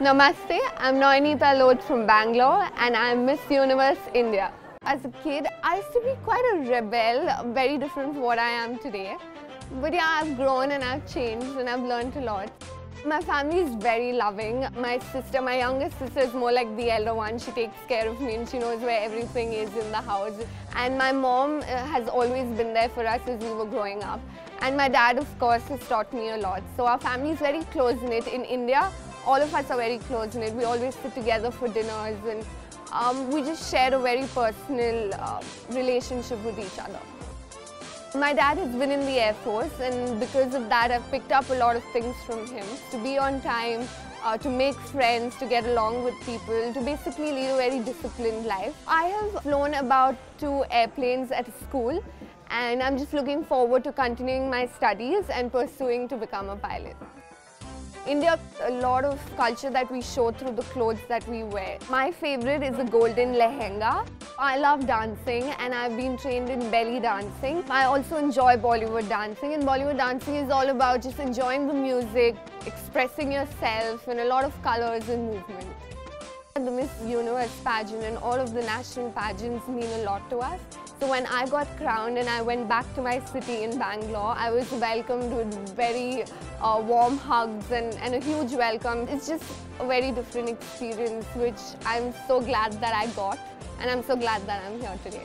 Namaste, I'm Noyonita Lodh from Bangalore and I'm Miss Universe India. As a kid, I used to be quite a rebel, very different from what I am today. But yeah, I've grown and I've changed and I've learned a lot. My family is very loving. My sister, my youngest sister is more like the elder one. She takes care of me and she knows where everything is in the house. And my mom uh, has always been there for us as we were growing up. And my dad, of course, has taught me a lot. So our family is very close-knit. In India, all of us are very close-knit. We always sit together for dinners and um, we just share a very personal uh, relationship with each other. My dad has been in the Air Force and because of that I've picked up a lot of things from him. To be on time, uh, to make friends, to get along with people, to basically lead a very disciplined life. I have flown about two airplanes at school and I'm just looking forward to continuing my studies and pursuing to become a pilot. India, a lot of culture that we show through the clothes that we wear. My favorite is the golden lehenga. I love dancing and I've been trained in belly dancing. I also enjoy Bollywood dancing and Bollywood dancing is all about just enjoying the music, expressing yourself and a lot of colors and movement. Universe pageant and all of the national pageants mean a lot to us. So when I got crowned and I went back to my city in Bangalore, I was welcomed with very uh, warm hugs and, and a huge welcome. It's just a very different experience which I'm so glad that I got and I'm so glad that I'm here today.